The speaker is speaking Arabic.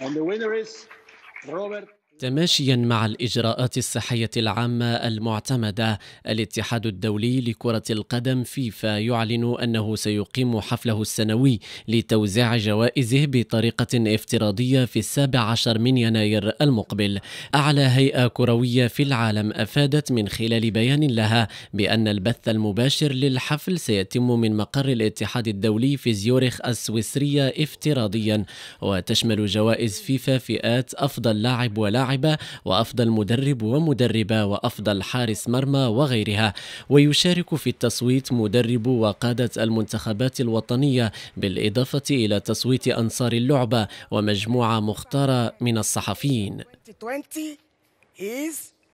And the winner is Robert تماشيا مع الإجراءات الصحية العامة المعتمدة. الاتحاد الدولي لكرة القدم فيفا يعلن أنه سيقيم حفله السنوي لتوزيع جوائزه بطريقة افتراضية في السابع عشر من يناير المقبل. أعلى هيئة كروية في العالم أفادت من خلال بيان لها بأن البث المباشر للحفل سيتم من مقر الاتحاد الدولي في زيورخ السويسرية افتراضيا وتشمل جوائز فيفا فئات أفضل لاعب ولاعب لاعبة وأفضل مدرب ومدربة وأفضل حارس مرمى وغيرها. ويشارك في التصويت مدرب وقادة المنتخبات الوطنية بالإضافة إلى تصويت أنصار اللعبة ومجموعة مختارة من الصحفيين. 2020 is